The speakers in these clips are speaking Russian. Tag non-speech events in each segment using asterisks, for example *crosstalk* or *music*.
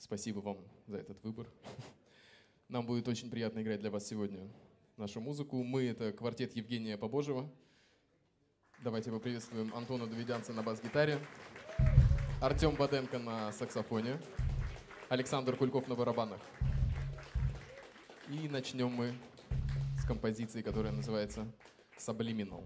Спасибо вам за этот выбор. *laughs* Нам будет очень приятно играть для вас сегодня нашу музыку. Мы — это квартет Евгения Побожева. Давайте поприветствуем Антона Давидянца на бас-гитаре, Артем Баденко на саксофоне, Александр Кульков на барабанах. И начнем мы с композиции, которая называется «Subliminal».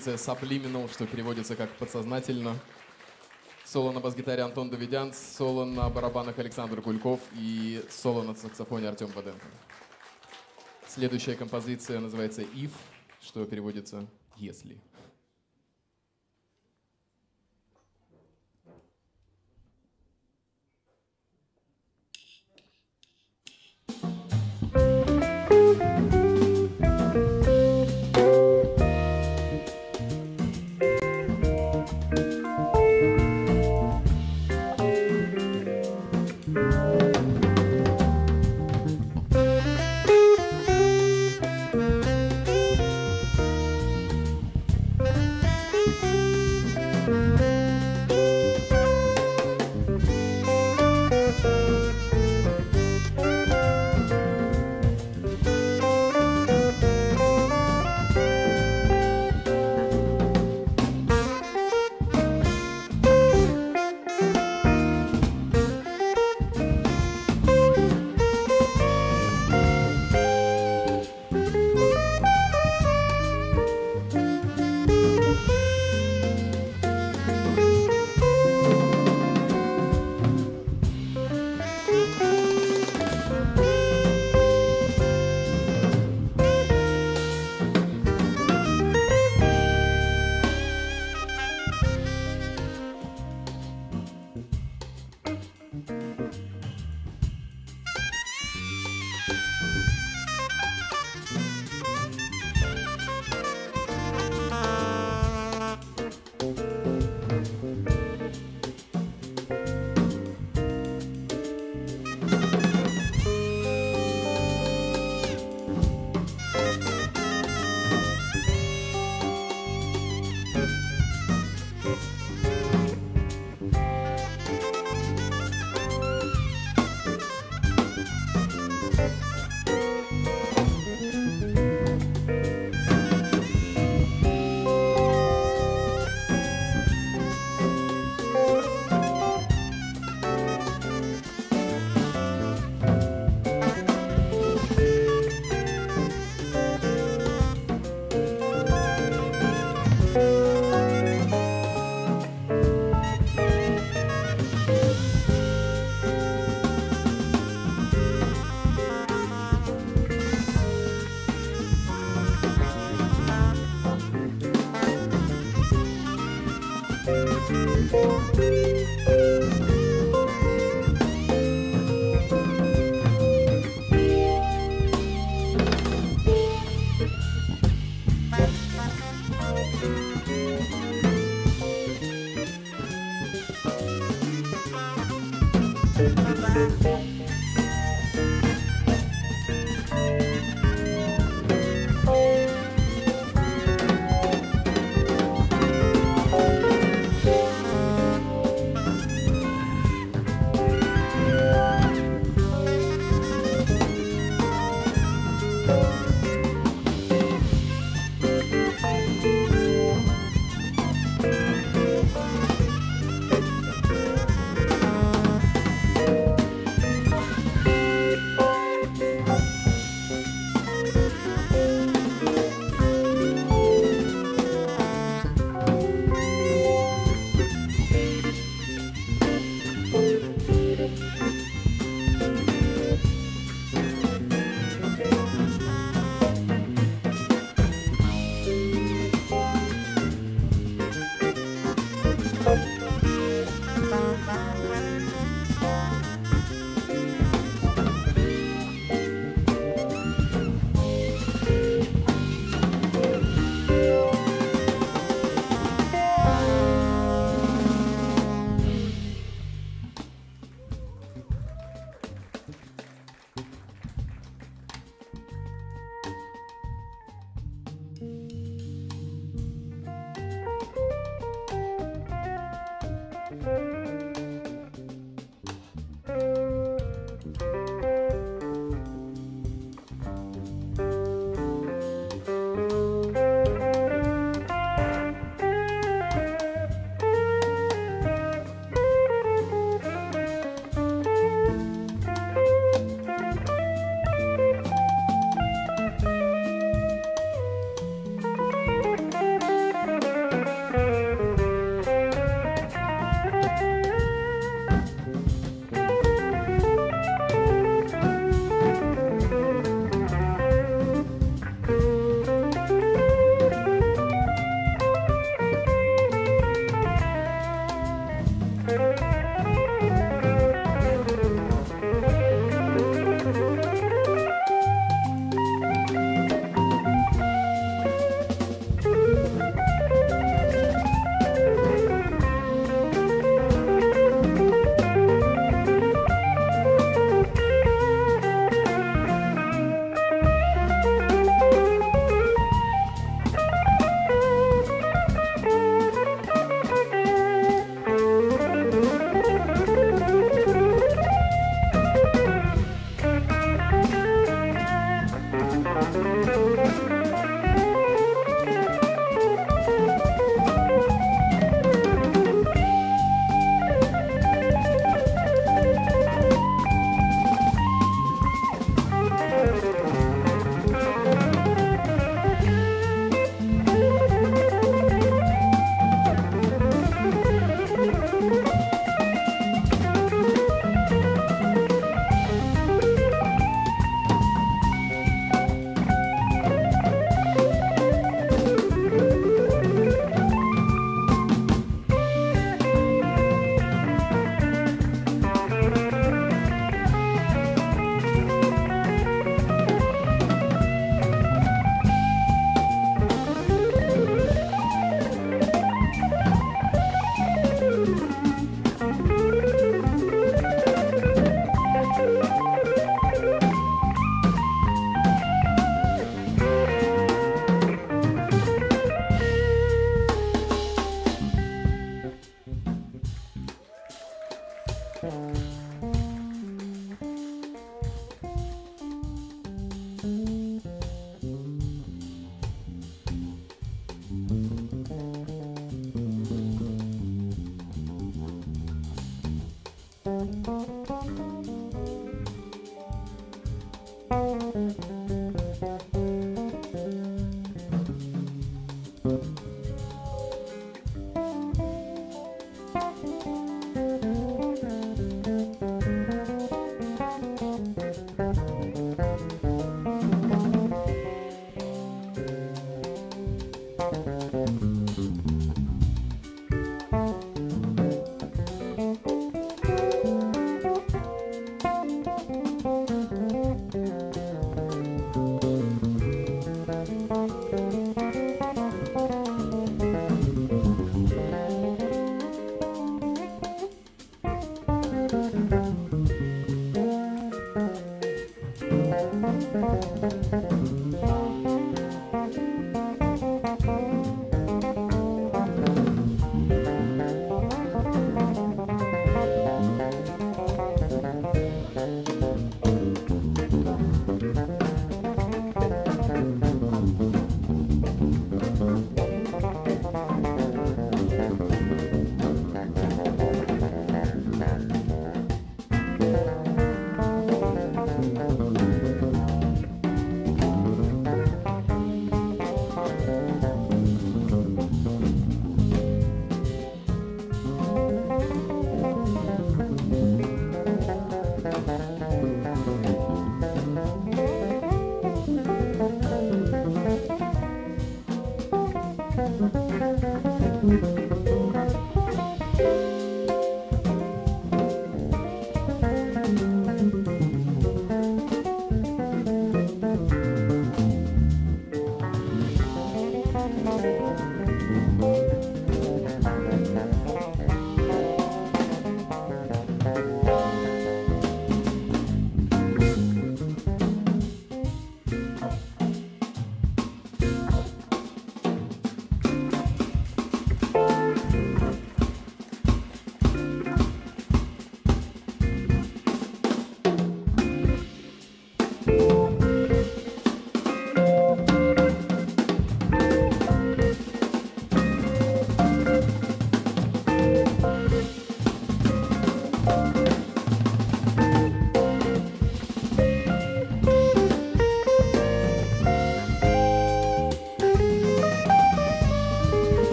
Композиция Subliminal, что переводится как «подсознательно». Соло на бас-гитаре Антон Давидян, соло на барабанах Александр Кульков и соло на саксофоне Артем Баденко. Следующая композиция называется «If», что переводится «если».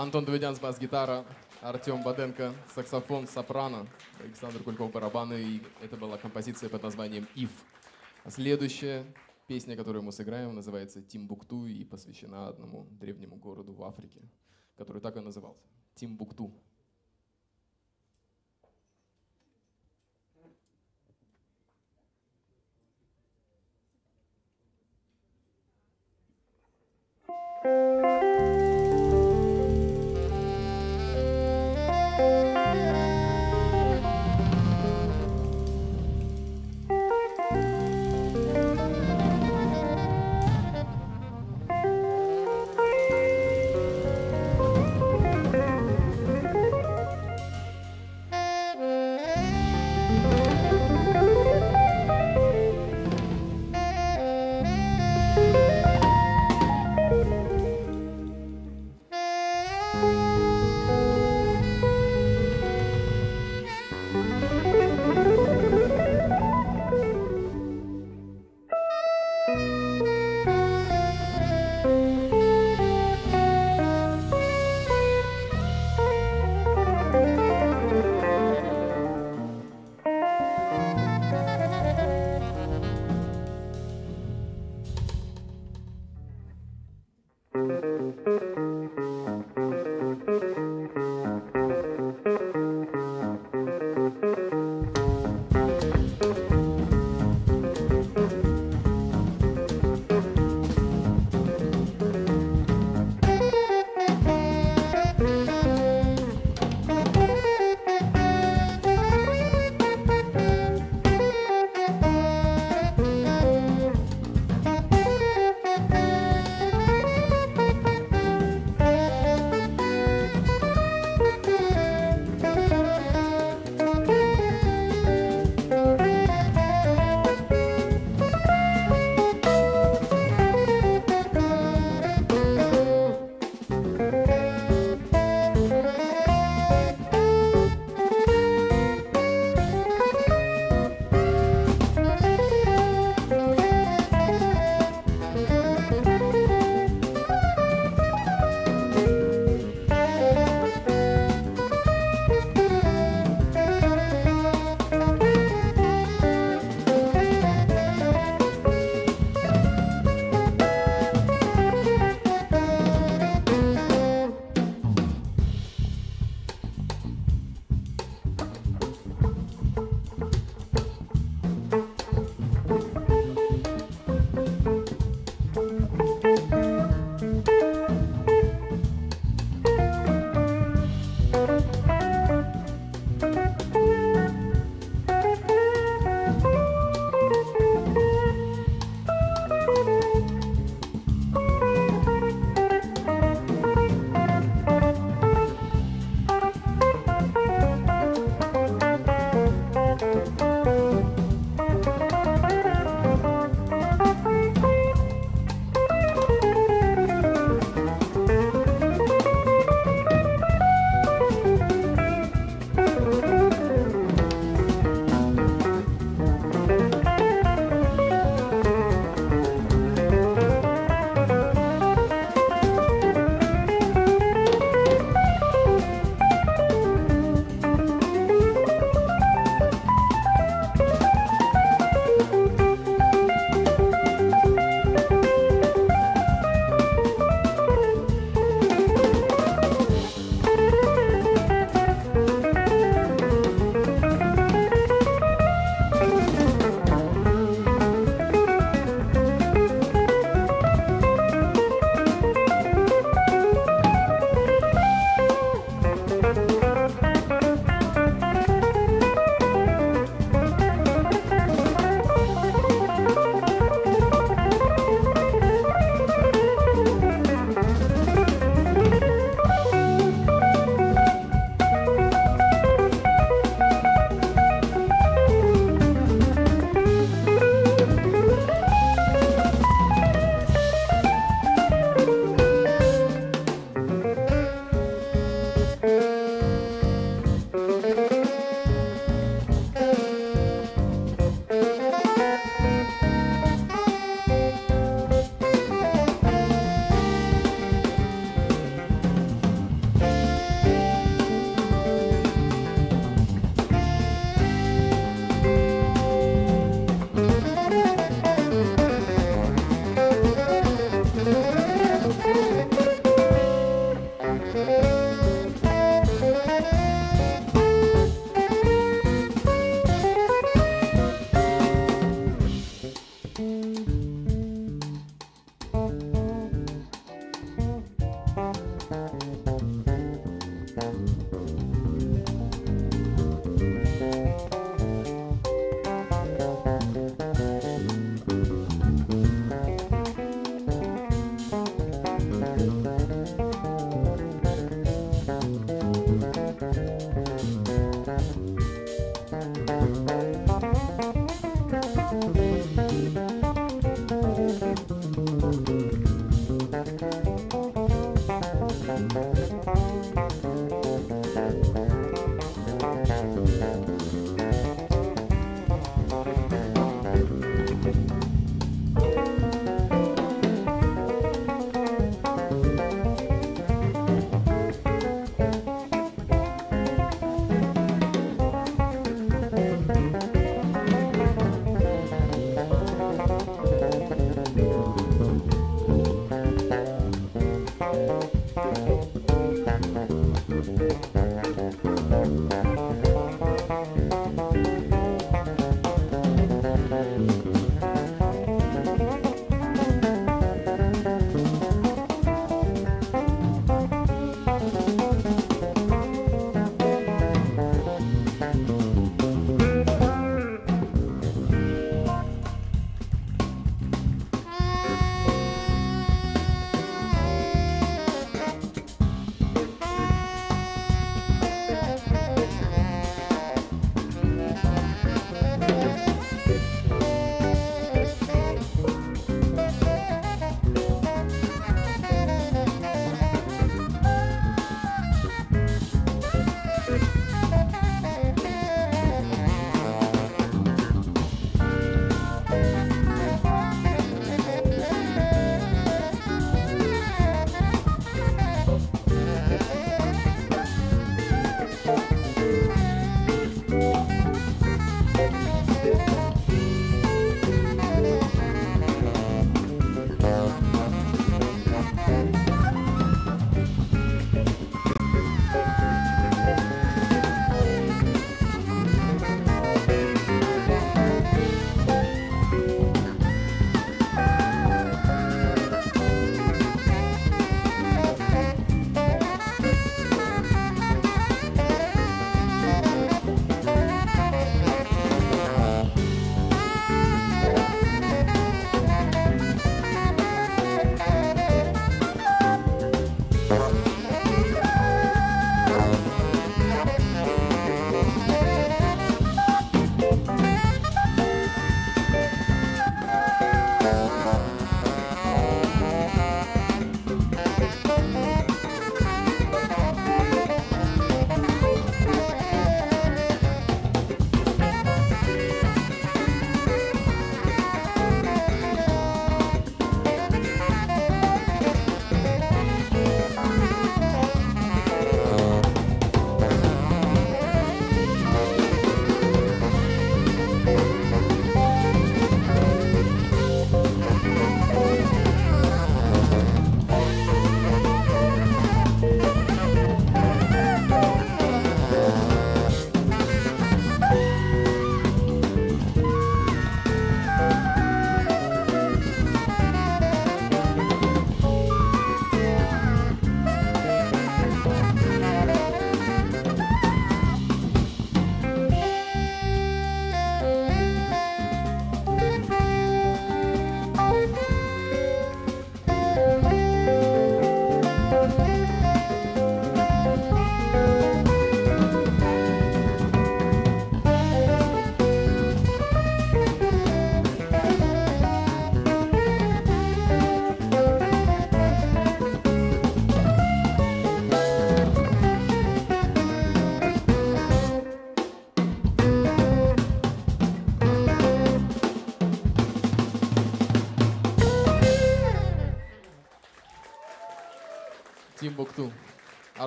Антон Давидян бас-гитара, Артем Баденко саксофон, сопрано, Александр Кульков барабаны. И это была композиция под названием «If». А следующая песня, которую мы сыграем, называется «Тимбукту» и посвящена одному древнему городу в Африке, который так и назывался. Тимбукту.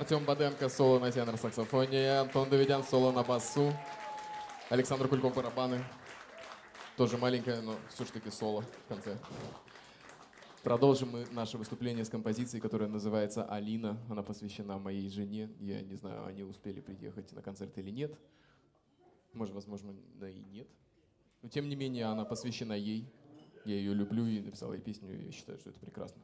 Артем Баденко соло на тенор-саксофоне, Антон Давидян соло на басу, Александр Кульков барабаны. Тоже маленькая, но все-таки соло в конце. Продолжим мы наше выступление с композицией, которая называется «Алина». Она посвящена моей жене. Я не знаю, они успели приехать на концерт или нет. Может, возможно, да и нет. Но тем не менее, она посвящена ей. Я ее люблю и написал ей песню, и считаю, что это прекрасно.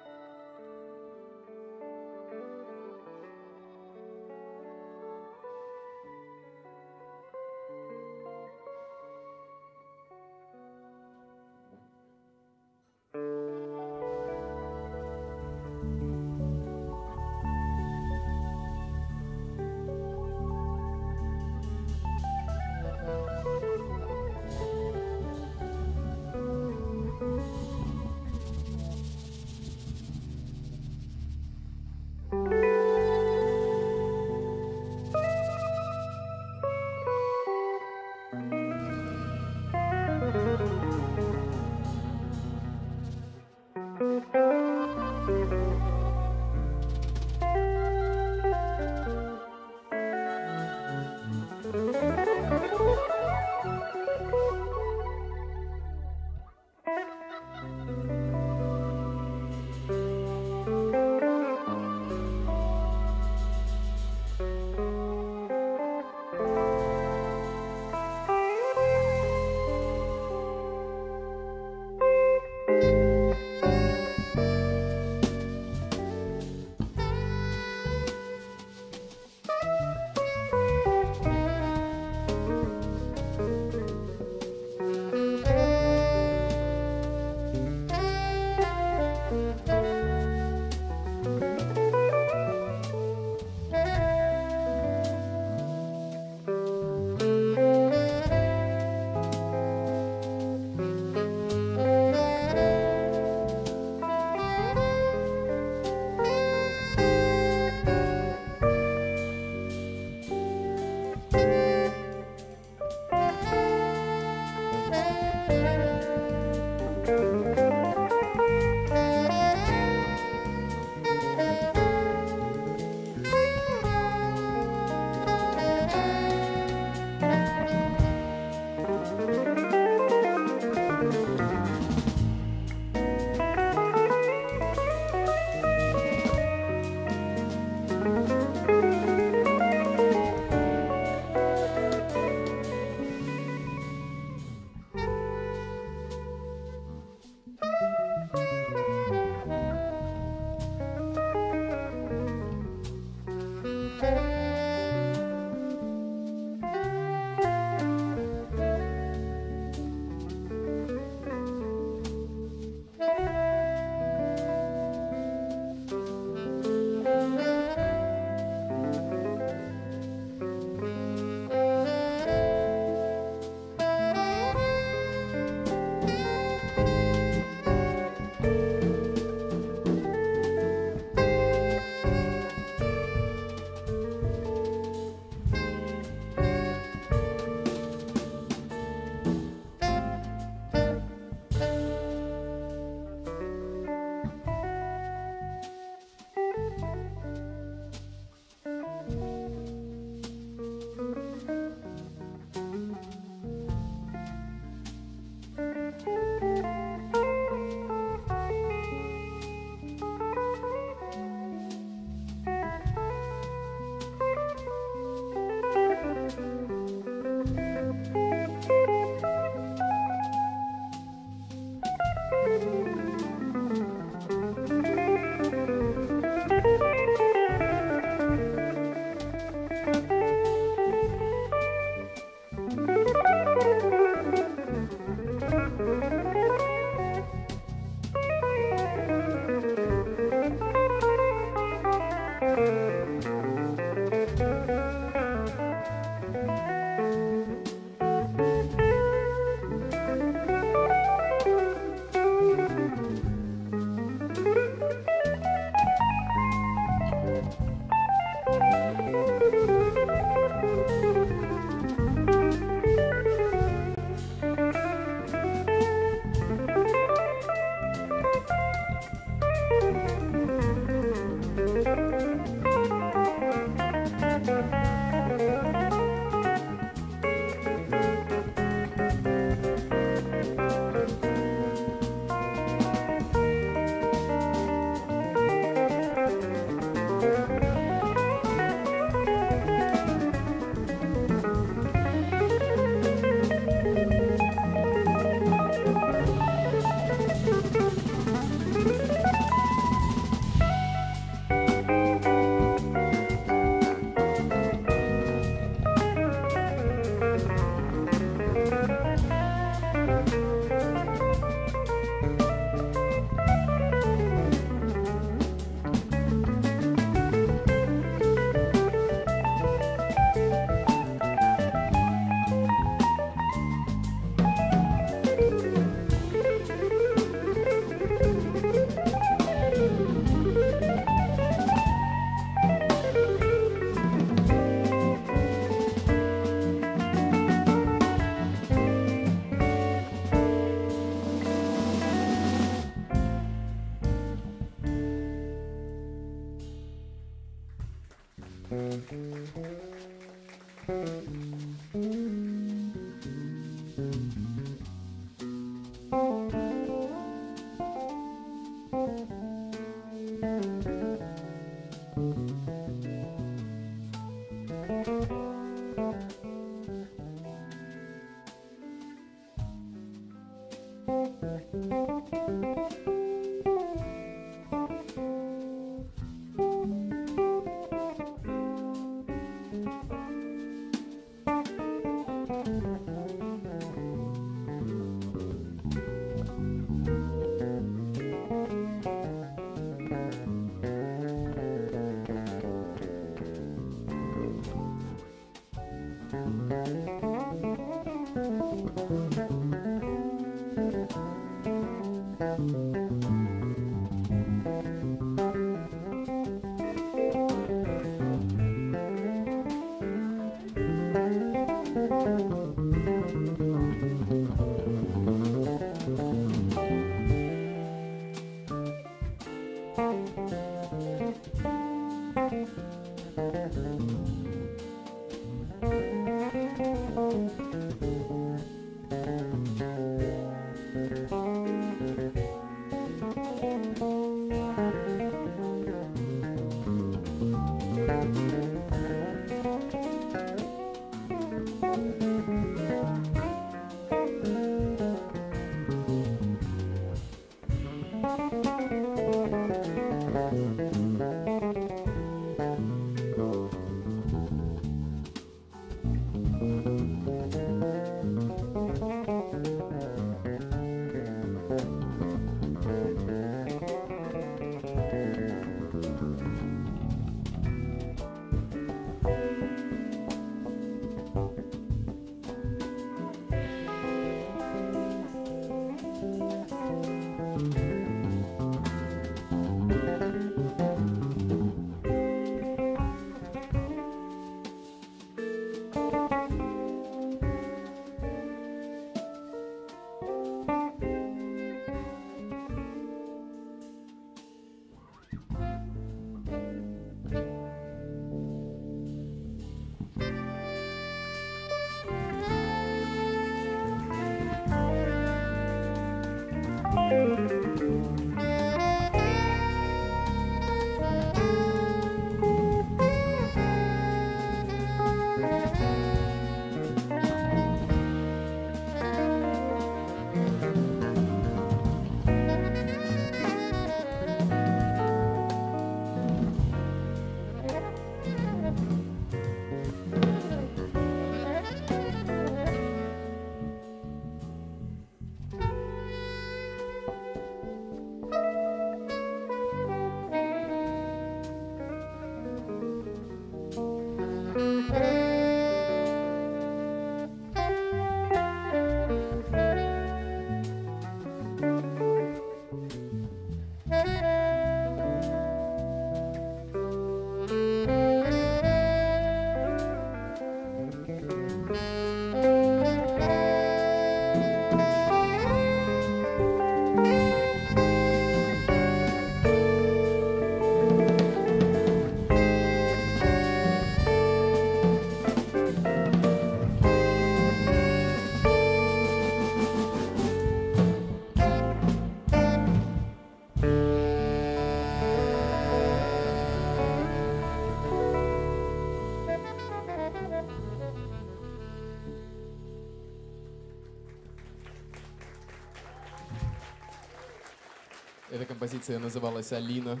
Композиция называлась «Алина».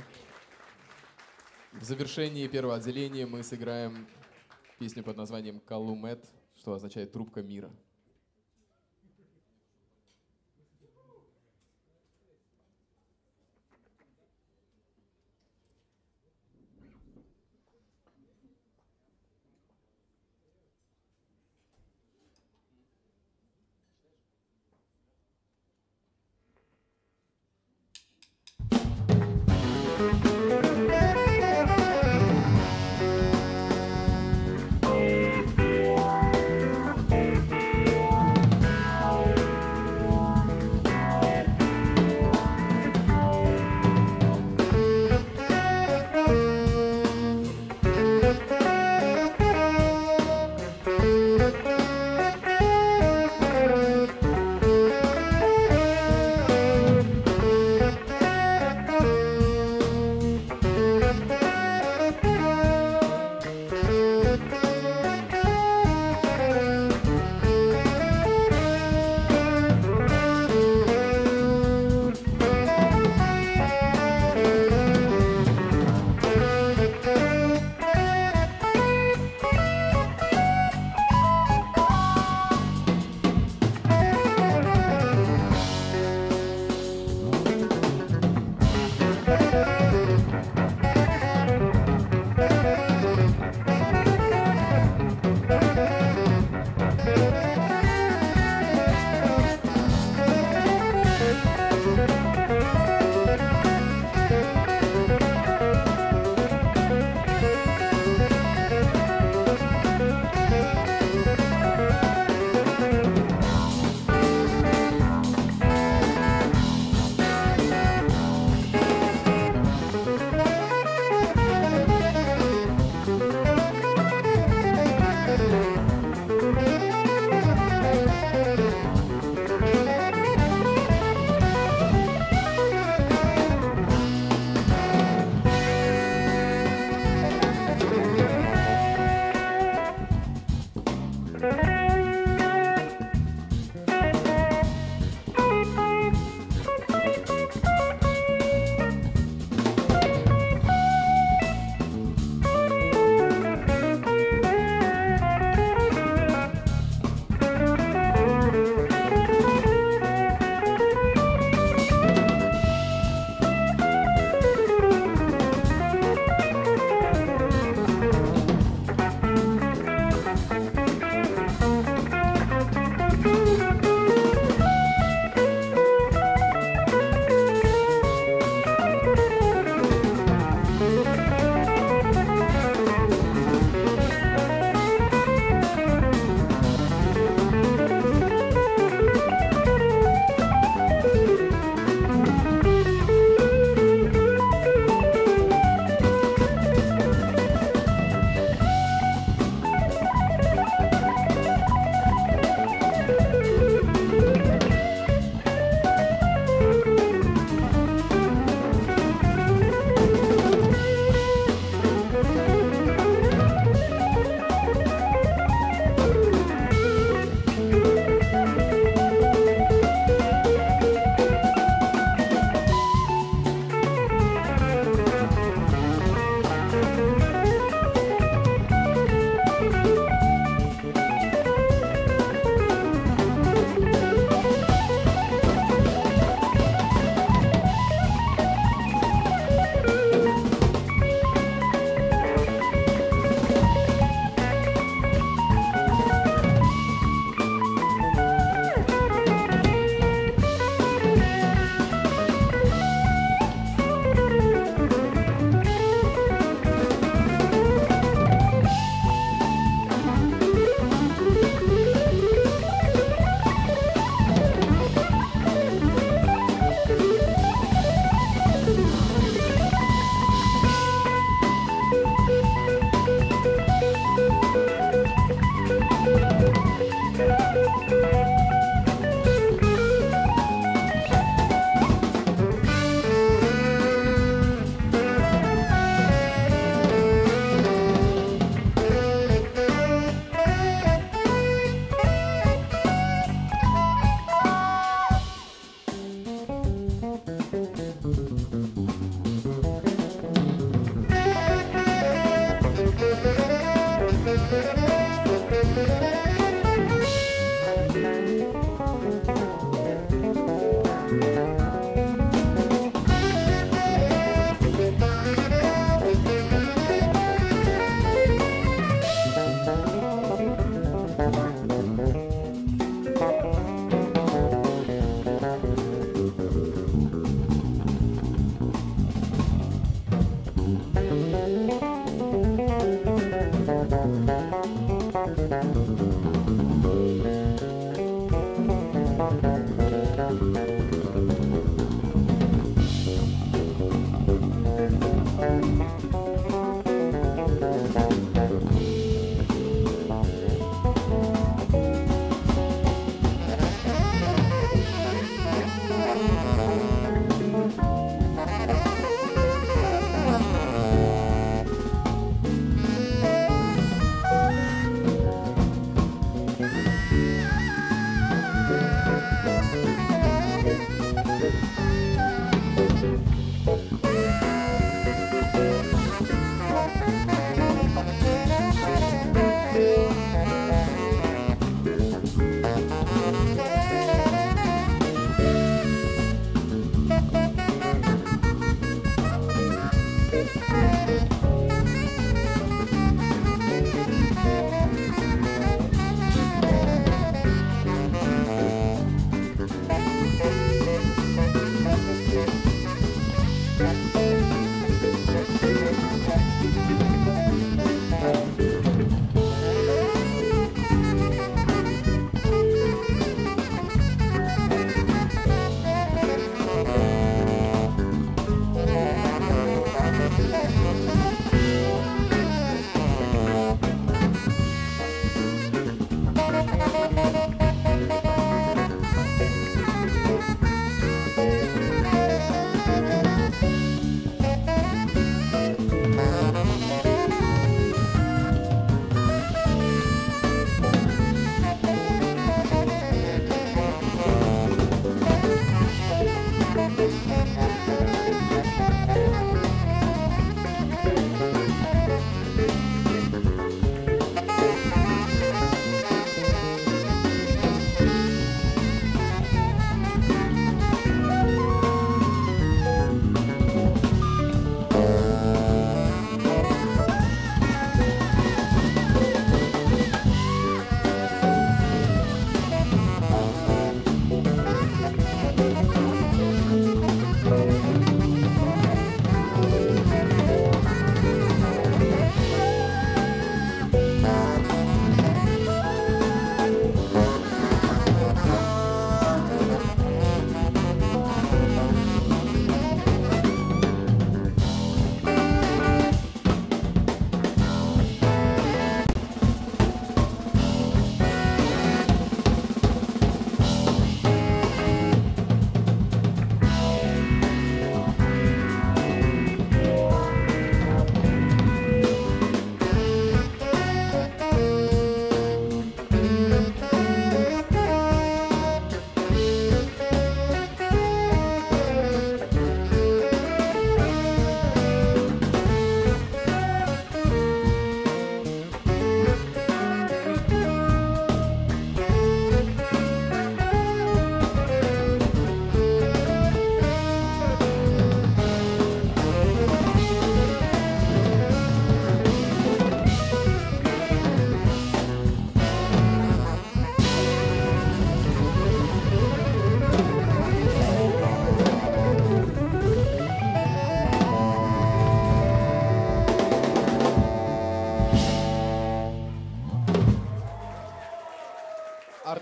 В завершении первого отделения мы сыграем песню под названием «Калумет», что означает «трубка мира».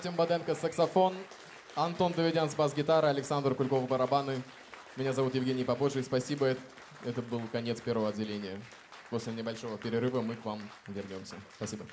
Артем Баденко саксофон, Антон Давидян бас-гитара, Александр Кульков барабаны. Меня зовут Евгений Попожий. Спасибо. Это был конец первого отделения. После небольшого перерыва мы к вам вернемся. Спасибо.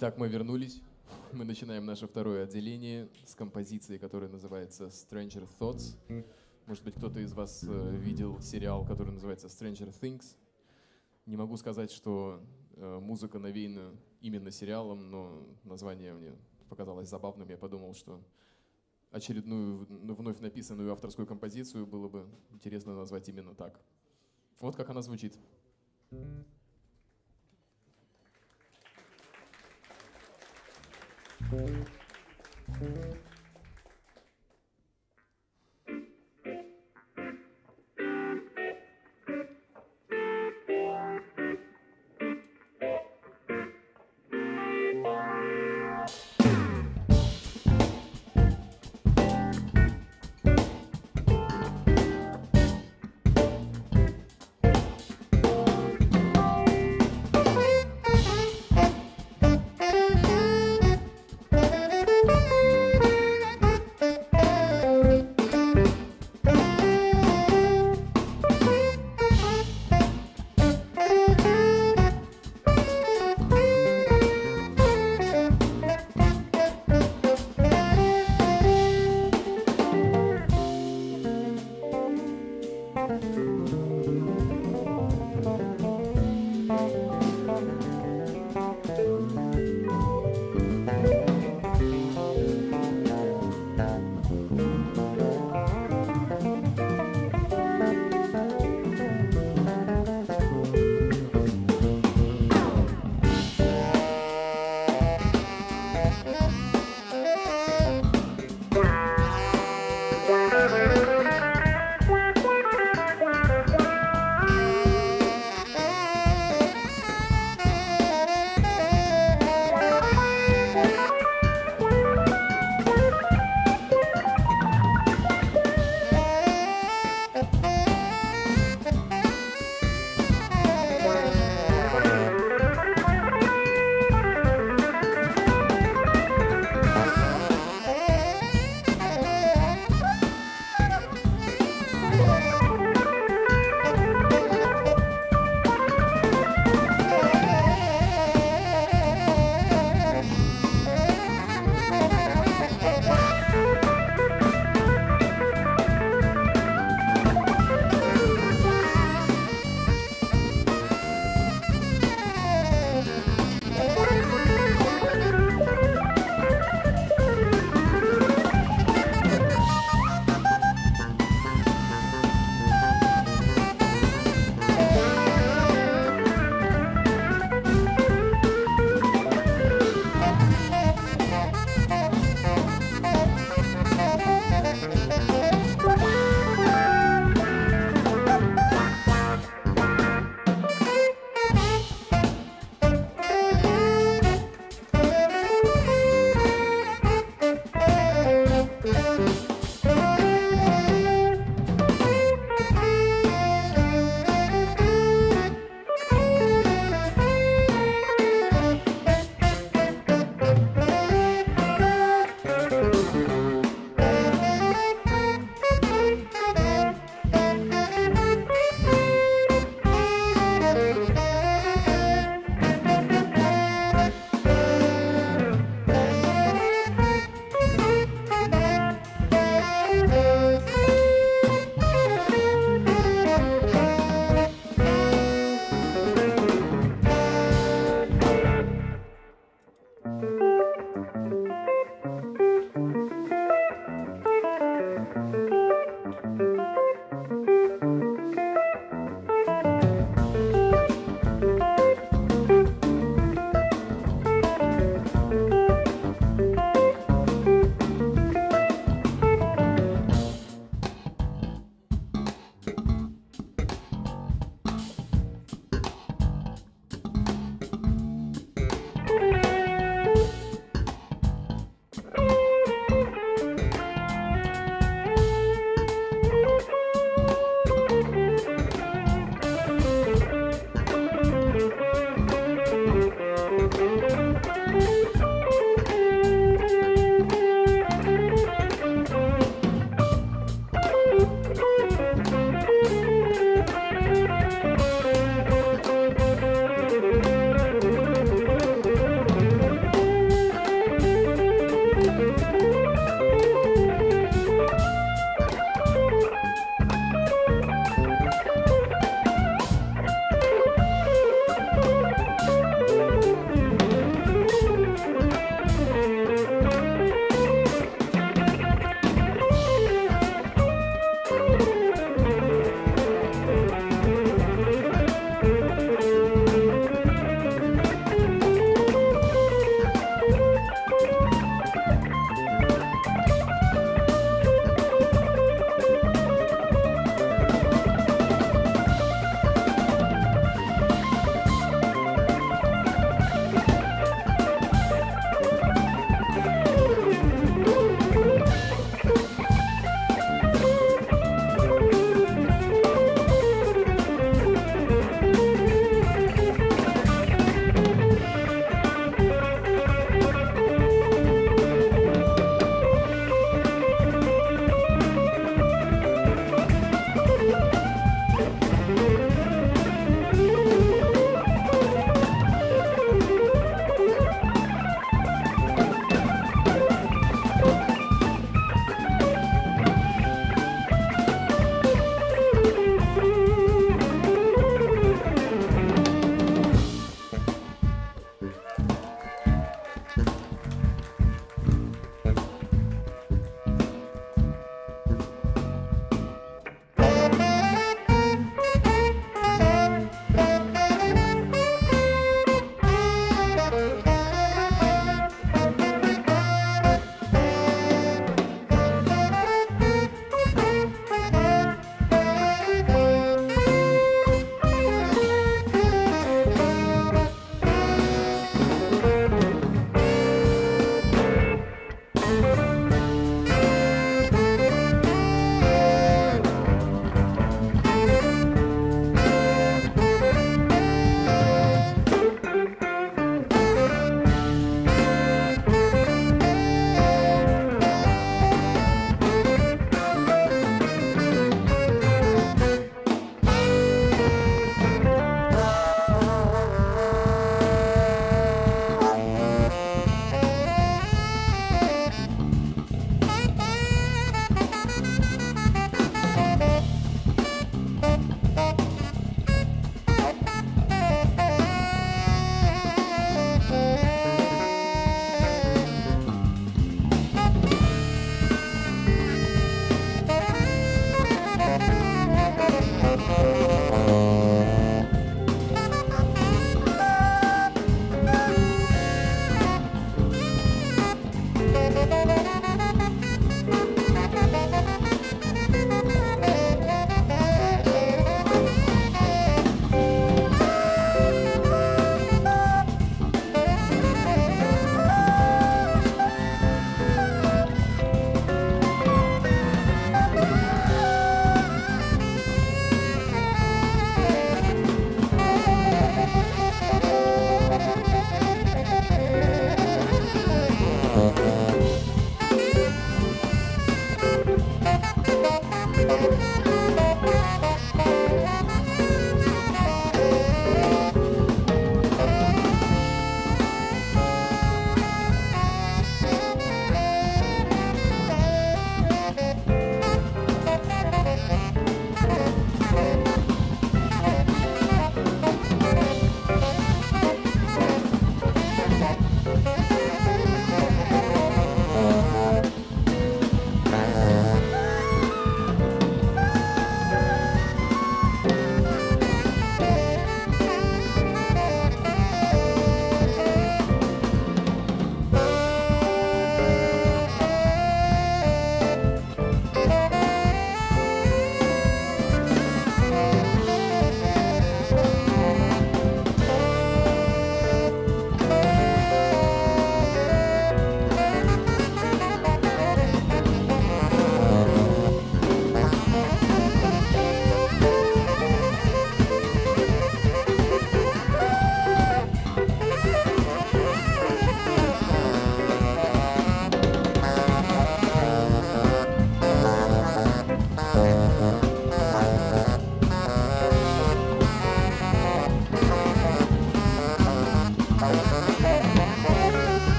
Итак, мы вернулись. Мы начинаем наше второе отделение с композицией, которая называется Stranger Thoughts. Может быть, кто-то из вас э, видел сериал, который называется Stranger Things. Не могу сказать, что э, музыка навеяна именно сериалом, но название мне показалось забавным. Я подумал, что очередную вновь написанную авторскую композицию было бы интересно назвать именно так. Вот как она звучит. Thank you. Música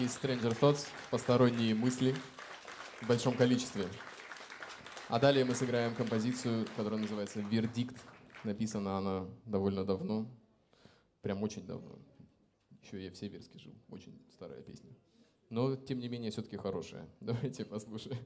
такие Stranger Thoughts, посторонние мысли в большом количестве. А далее мы сыграем композицию, которая называется «Вердикт». Написана она довольно давно, прям очень давно. Еще я в Северске жил, очень старая песня. Но, тем не менее, все-таки хорошая. *laughs* Давайте послушаем.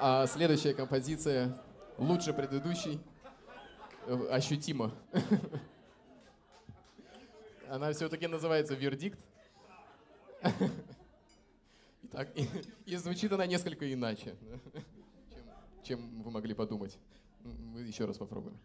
А следующая композиция лучше предыдущей, э, ощутимо. *laughs* Она все-таки называется «Вердикт». *laughs* Итак, и, и звучит она несколько иначе, *laughs* чем, чем вы могли подумать. Мы еще раз попробуем.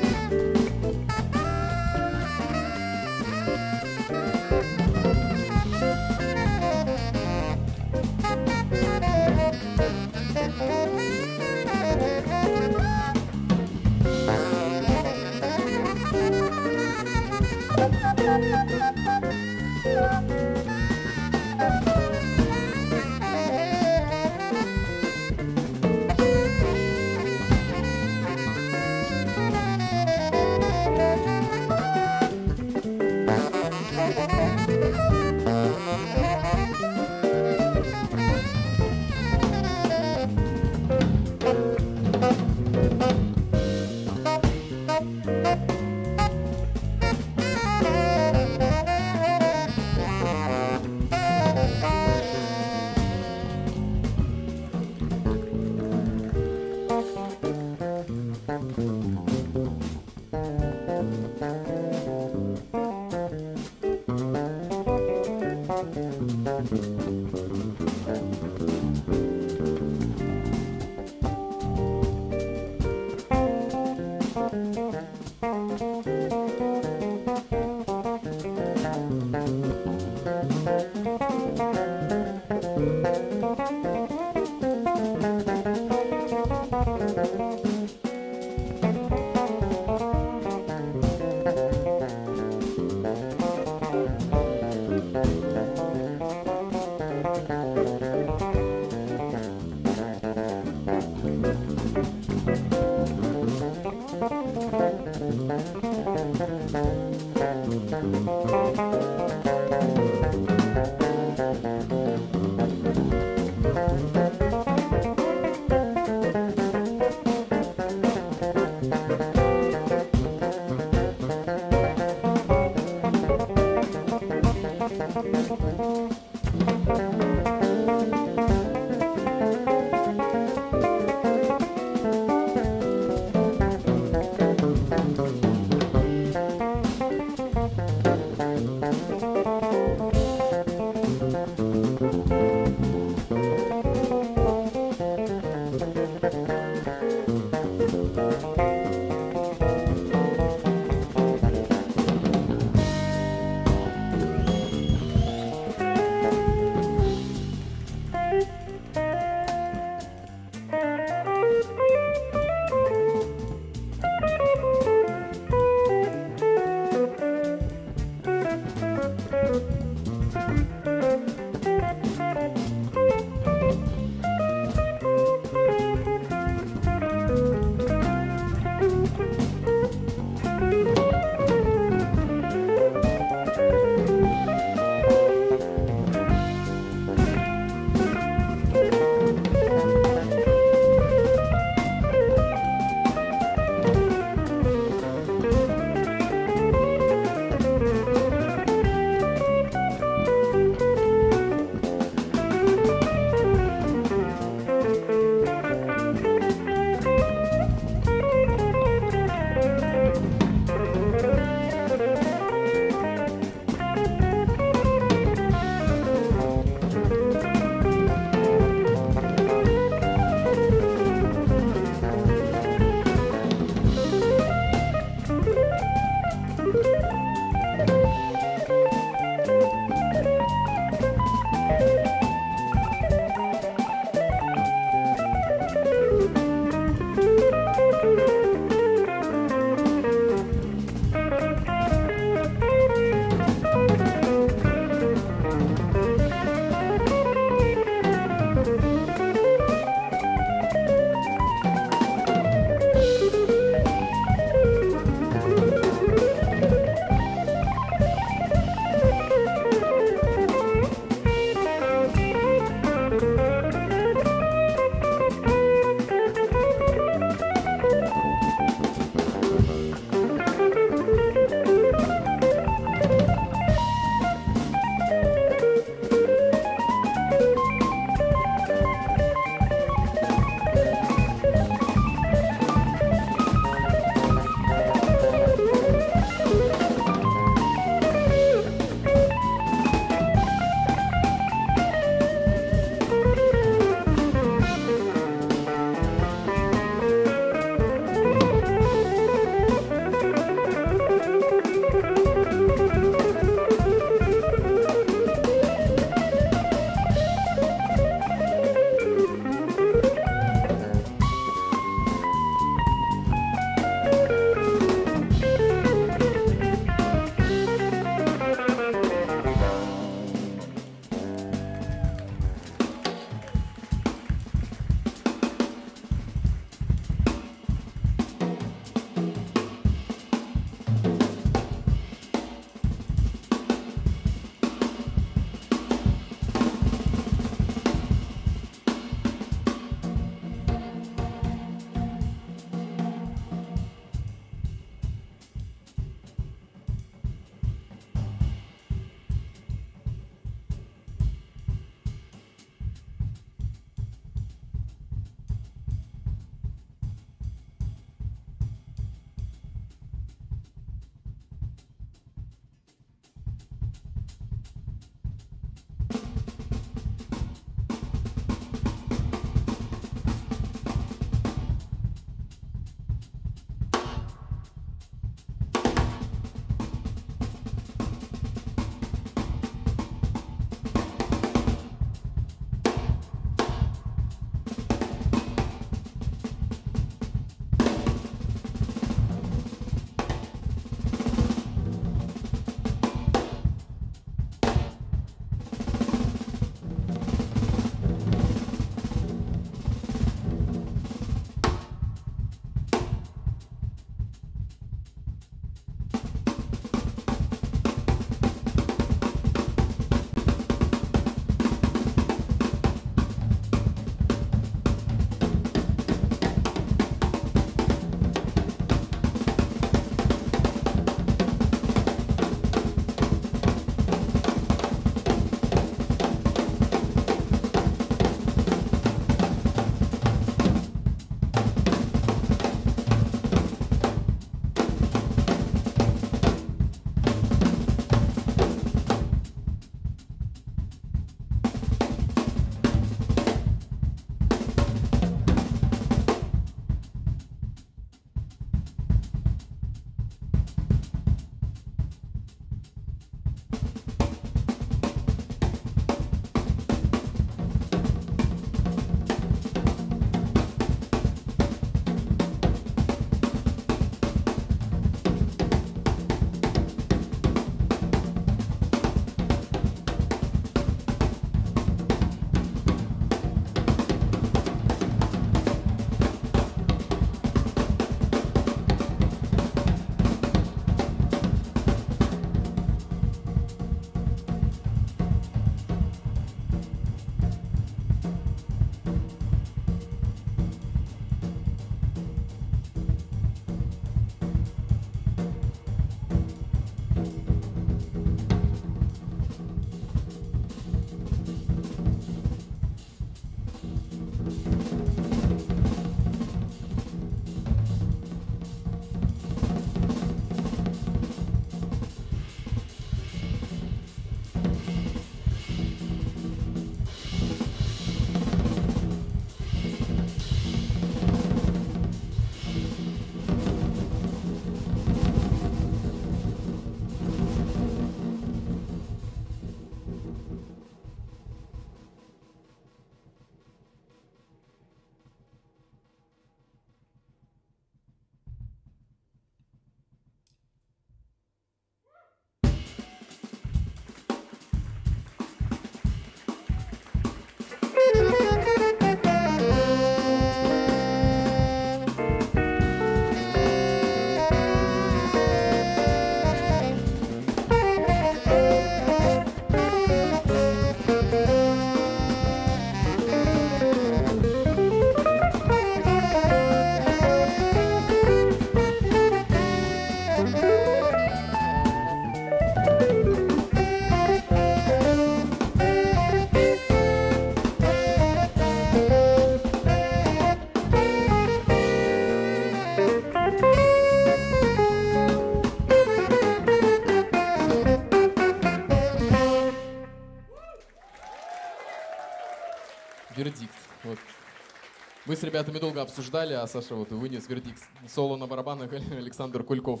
Ребятами долго обсуждали, а Саша вот вынес вердикт. Соло на барабанах *laughs* Александр Кульков.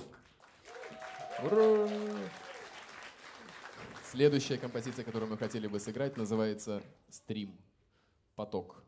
Ура! Следующая композиция, которую мы хотели бы сыграть, называется «Стрим. Поток».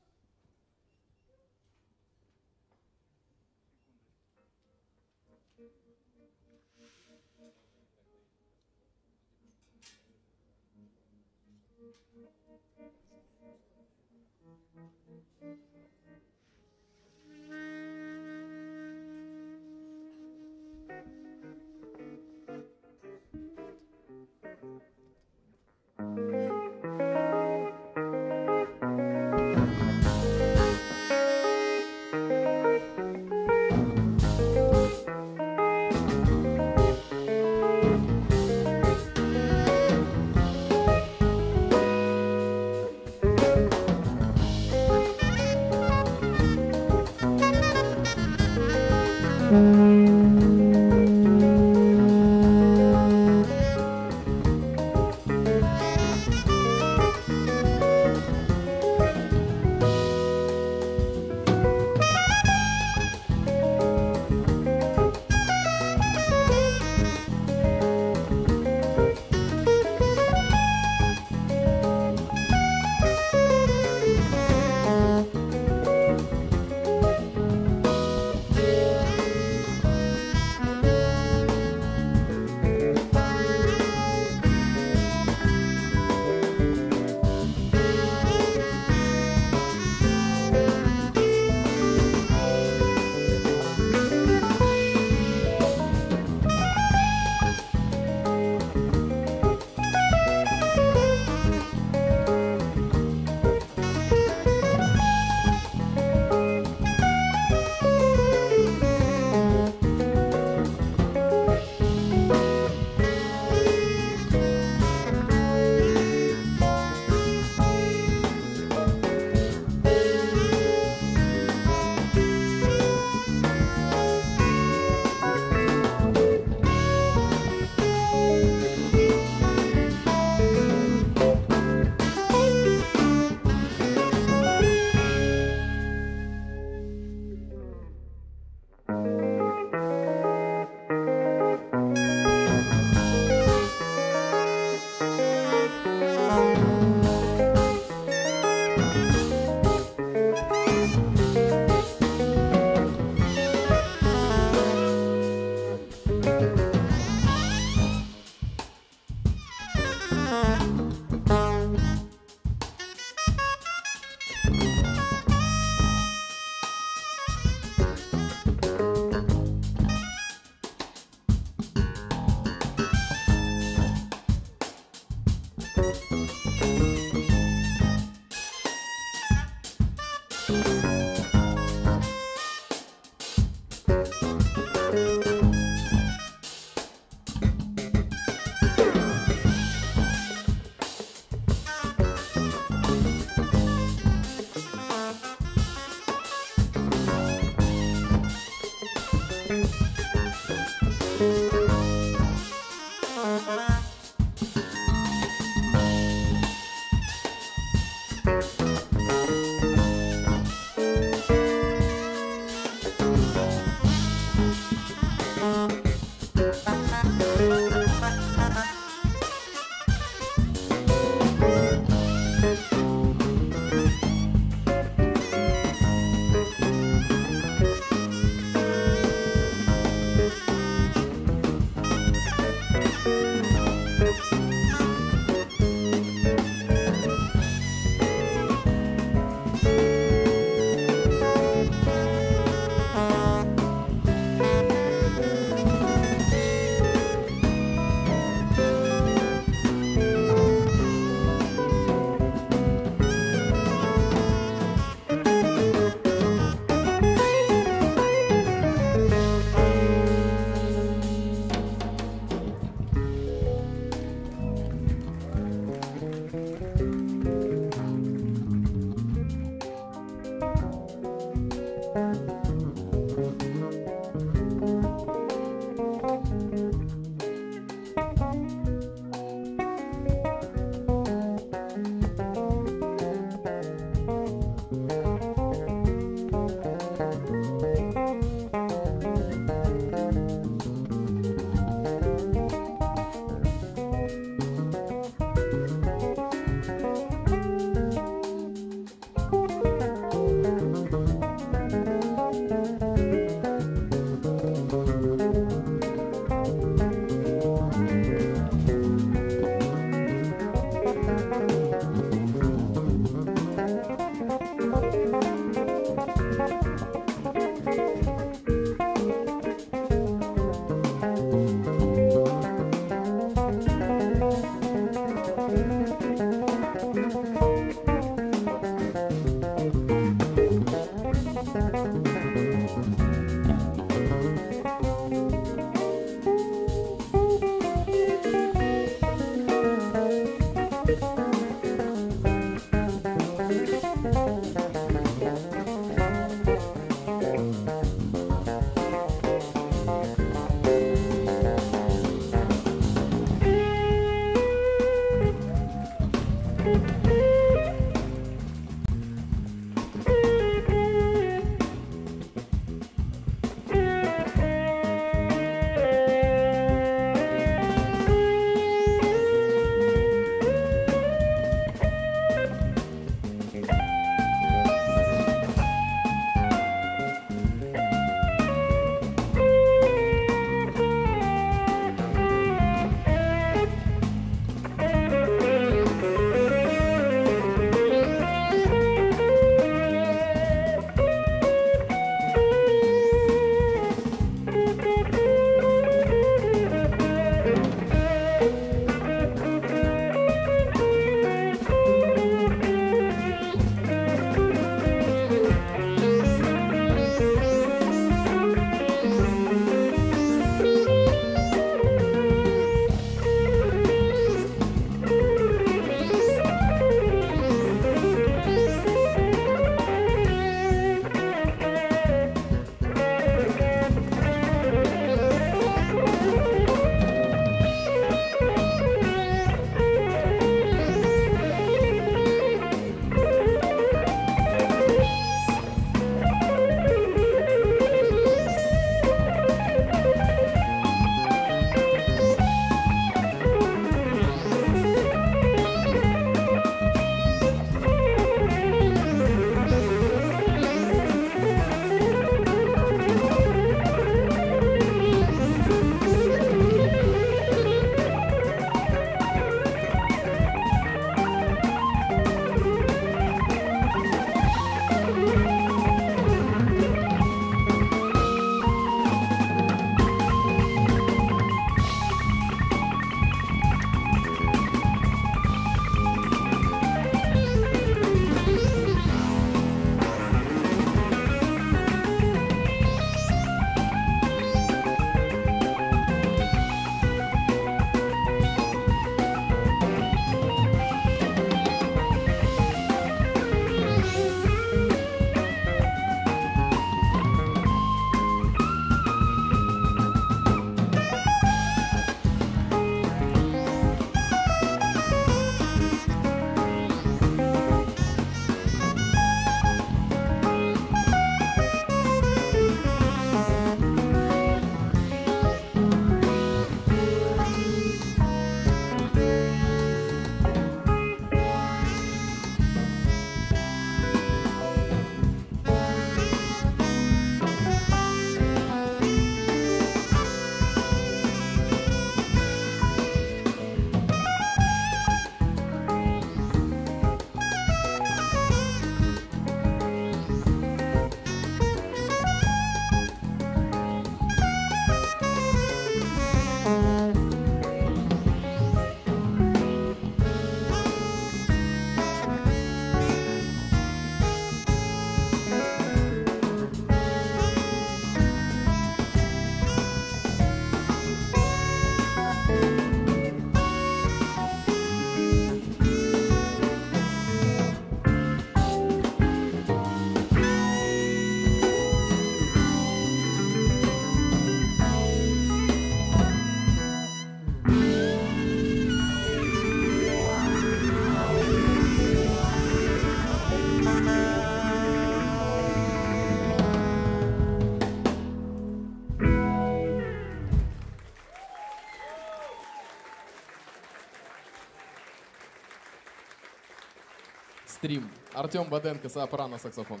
Артем Баденко, сопрано, саксофон.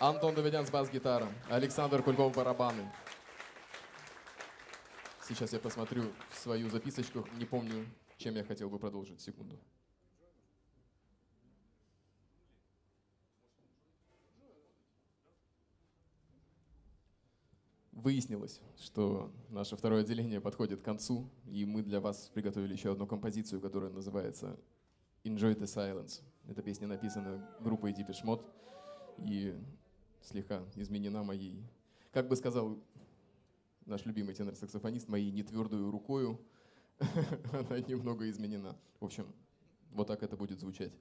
Антон Давидян с бас-гитара. Александр Кульков, барабаны. Сейчас я посмотрю свою записочку. Не помню, чем я хотел бы продолжить. Секунду. выяснилось, что наше второе отделение подходит к концу, и мы для вас приготовили еще одну композицию, которая называется Enjoy the Silence. Эта песня написана группой Deepish Mode и слегка изменена моей, как бы сказал наш любимый тенор-саксофонист, моей нетвердую рукою. *laughs* Она немного изменена. В общем, вот так это будет звучать.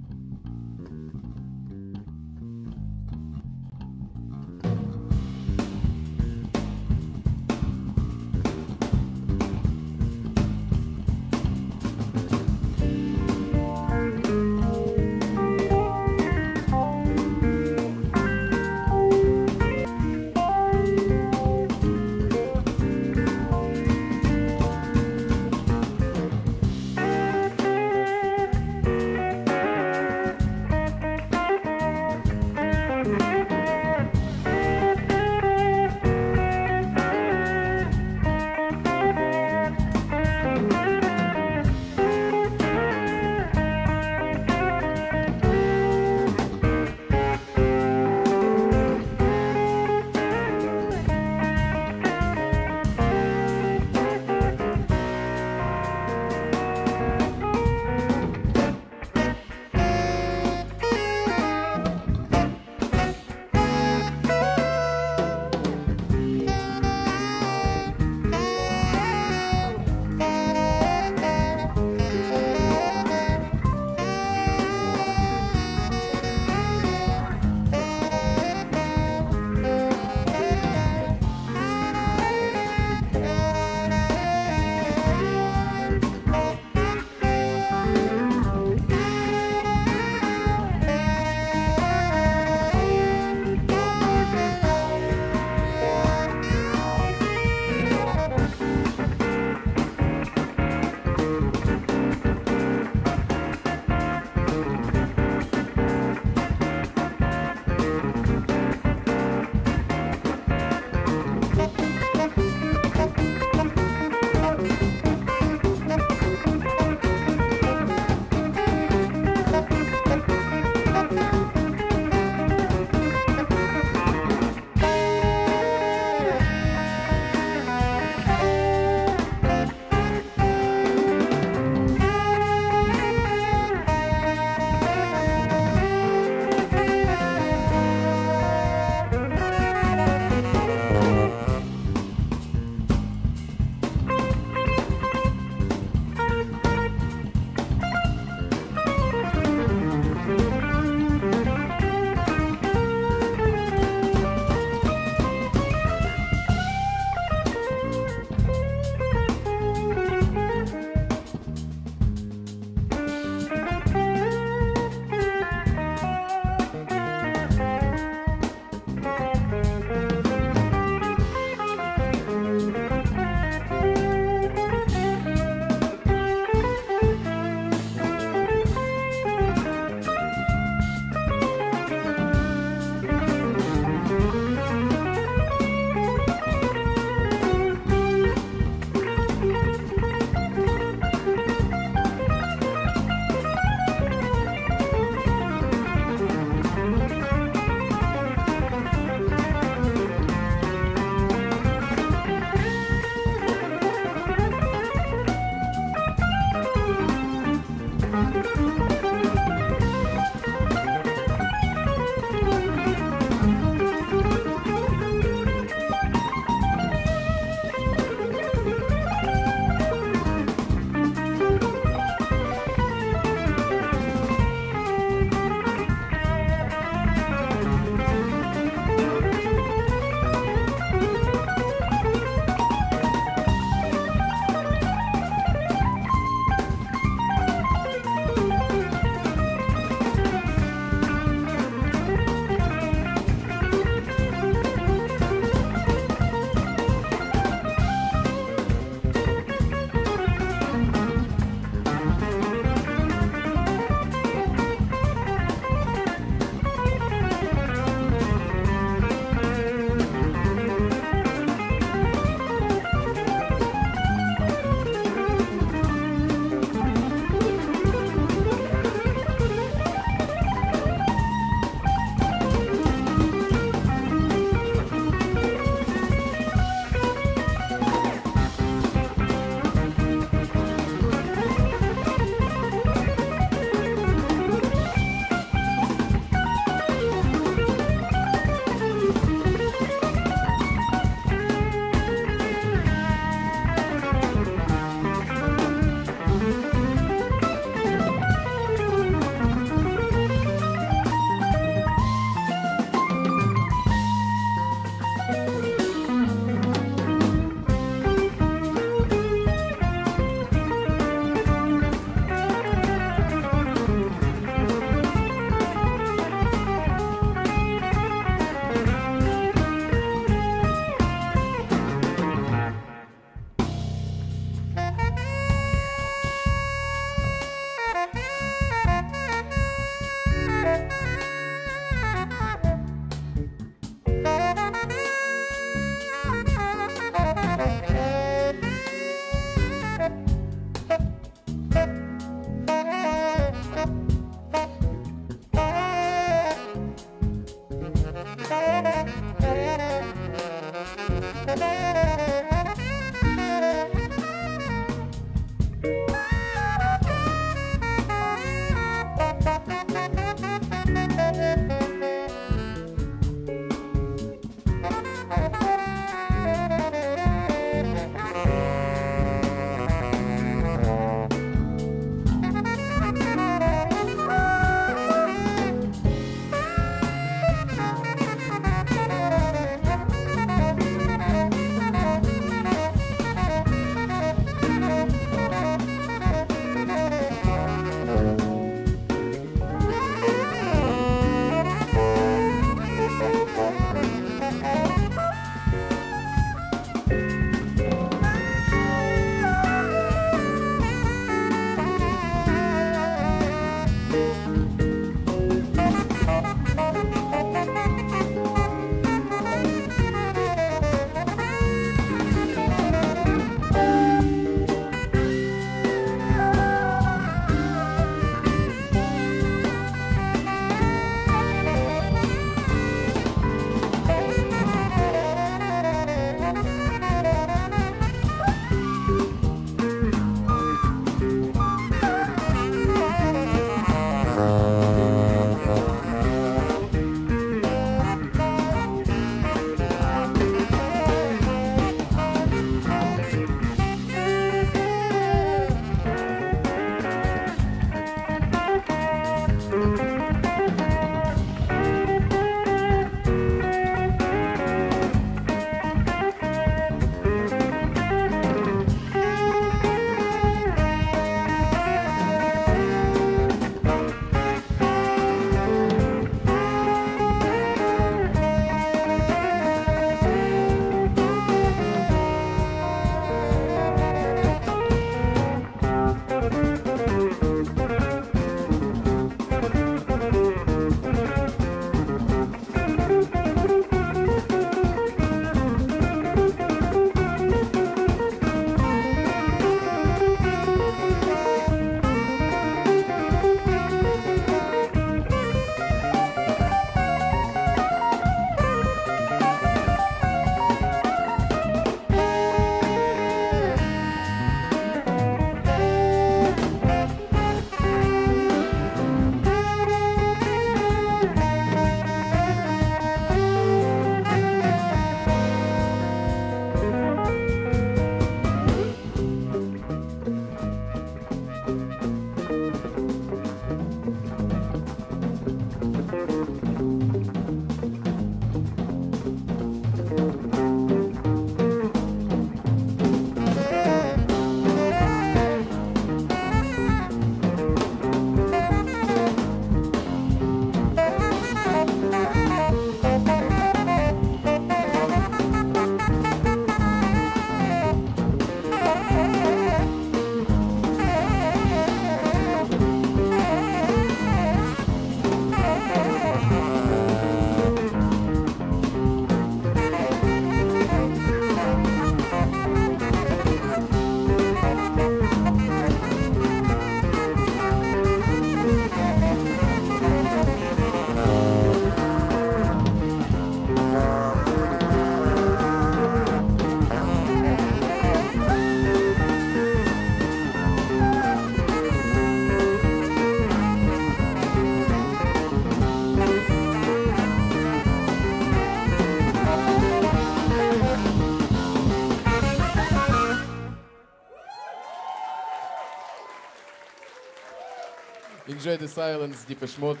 Enjoy the Silence, Deepish Mode.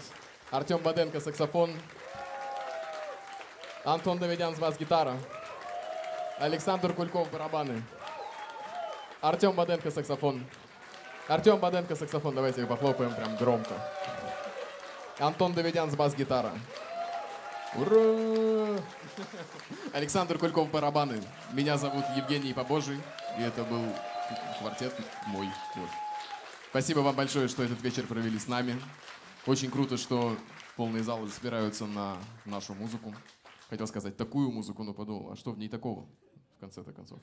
Артем Баденко, саксофон. Антон Давидян, бас-гитара. Александр Кульков, барабаны. Артем Баденко, саксофон. Артем Баденко, саксофон. Давайте похлопаем прям громко. Антон Давидян, бас-гитара. Ура! Александр Кульков, барабаны. Меня зовут Евгений Побожий, и это был квартет мой. Вот. Спасибо вам большое, что этот вечер провели с нами. Очень круто, что полные залы собираются на нашу музыку. Хотел сказать такую музыку, но подумал, а что в ней такого, в конце-то концов?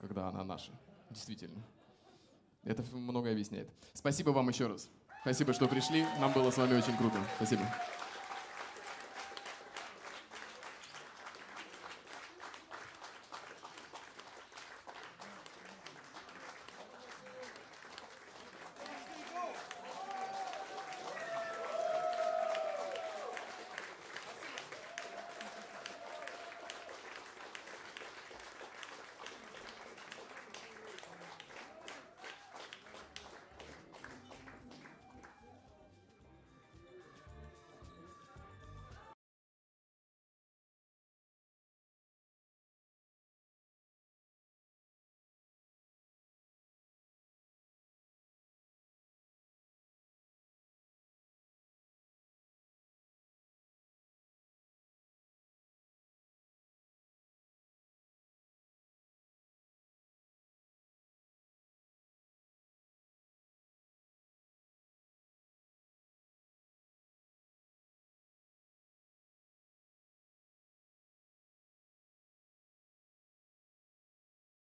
Когда она наша. Действительно. Это многое объясняет. Спасибо вам еще раз. Спасибо, что пришли. Нам было с вами очень круто. Спасибо.